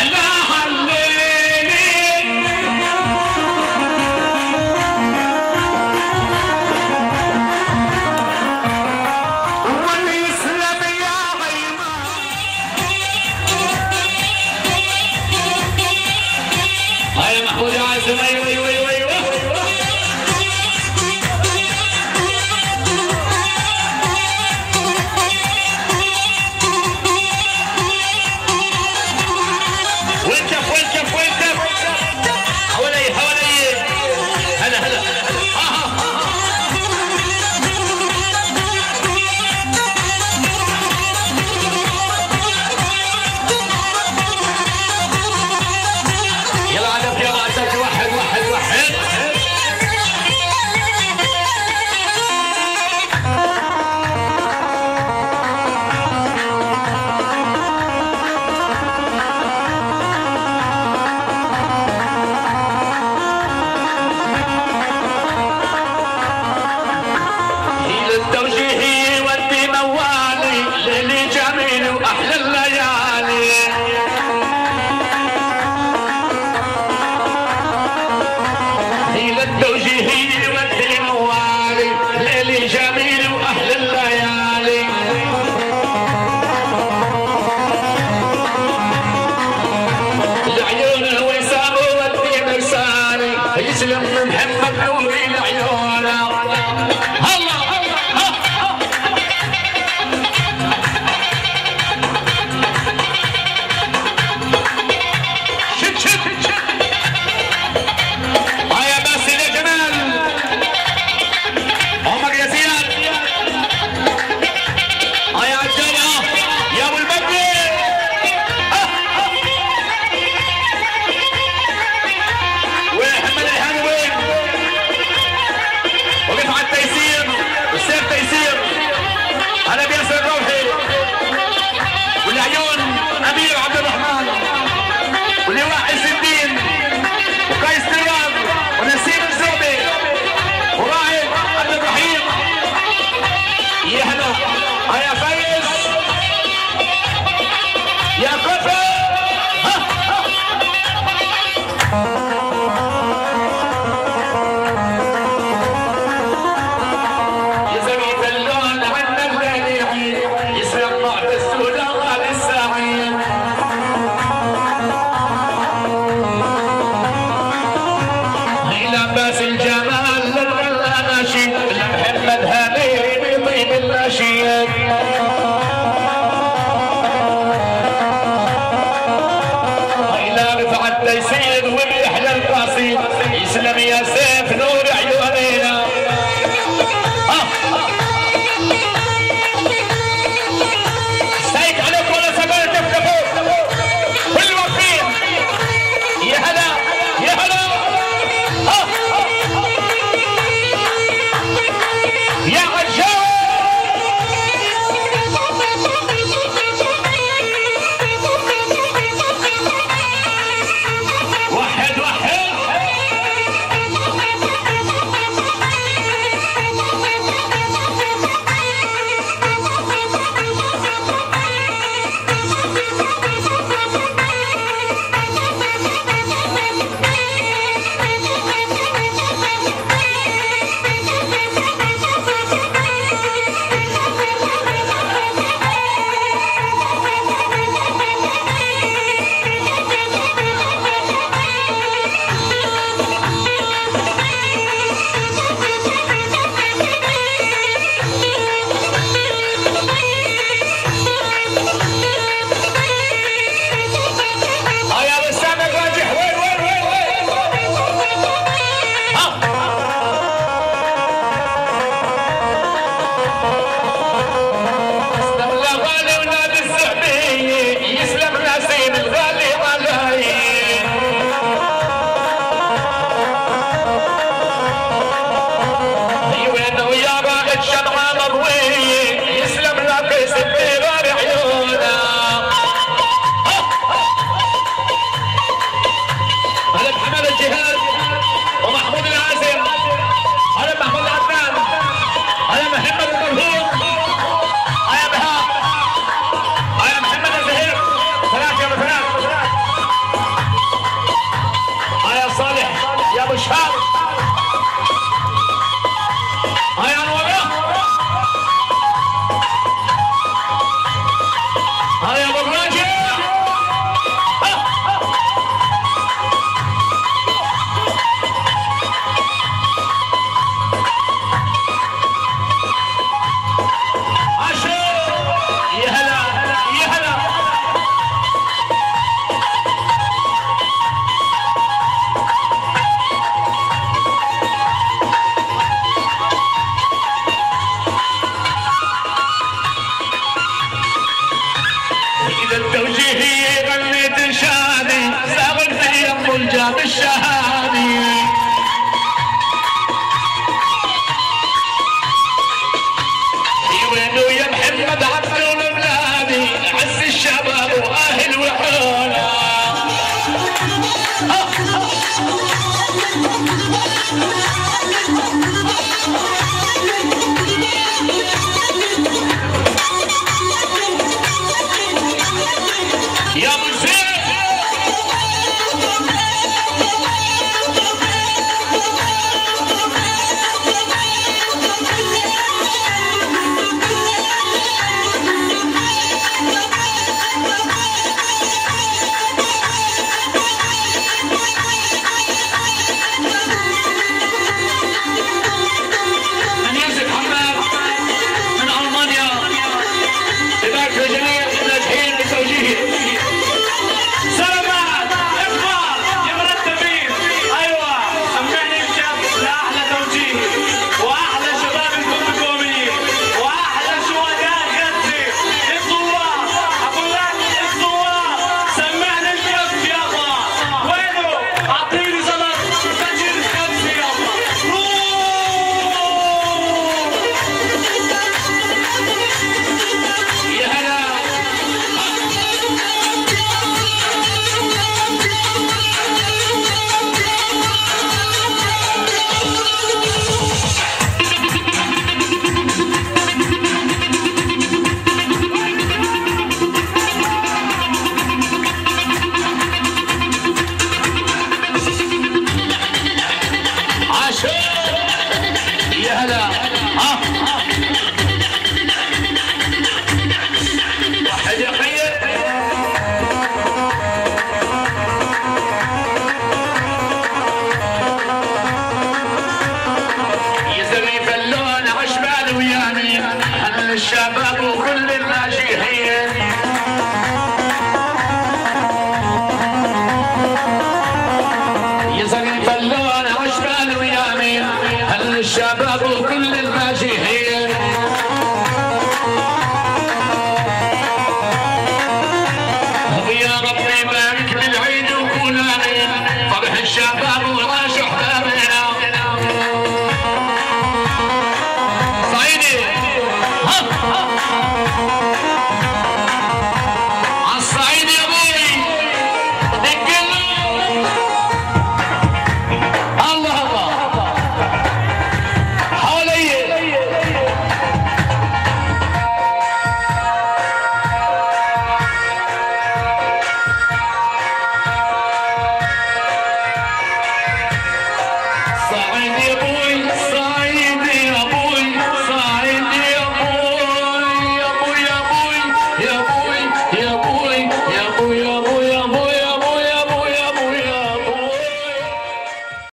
ಎಲ್ಲ